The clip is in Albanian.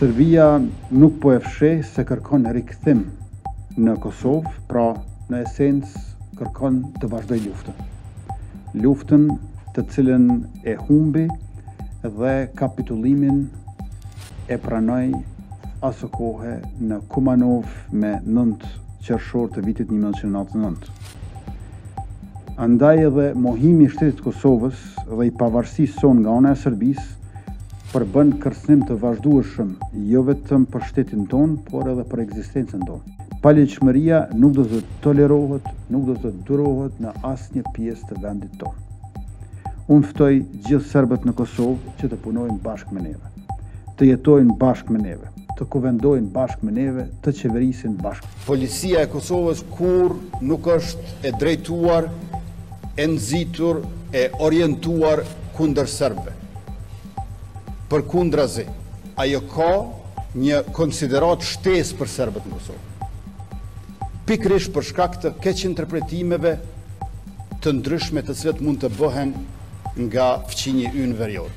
Serbia nuk po e fsheh se kërkon rikthim në Kosovë, pra në esencë kërkon të vazhdojë luftën. Luftën të cilën e humbi dhe kapitullimin e pranoi asokohe në Kumanovë me nëntë qershor të vitit një mijë e nëntëqind e nëntëdhjetë e nëntë. Andaj edhe mohimi i shtetit të Kosovës dhe i pavarësisë sonë nga ana e Serbisë përbën kërcënim të vazhdueshëm jo vetëm për shtetin tonë, por edhe për ekzistencën tonë. Paligjshmëria nuk do të tolerohet, nuk do të durohet në asnjë pjesë të vendit tonë. Unë ftoj gjithë serbët në Kosovë që të punojnë bashkë me neve, të jetojnë bashkë me neve, të kuvendojnë bashkë me neve, të qeverisin bashkë. Policia e Kosovës kurrë nuk është e drejtuar e nxitur e orientuar kundër serbëve. Përkundrazi, ajo ka një konsideratë shtesë për serbët në Kosovë. Pikërisht për shkak të keqinterpretimeve të ndryshme të cilët mund të bëhen nga fqinji ynë verior.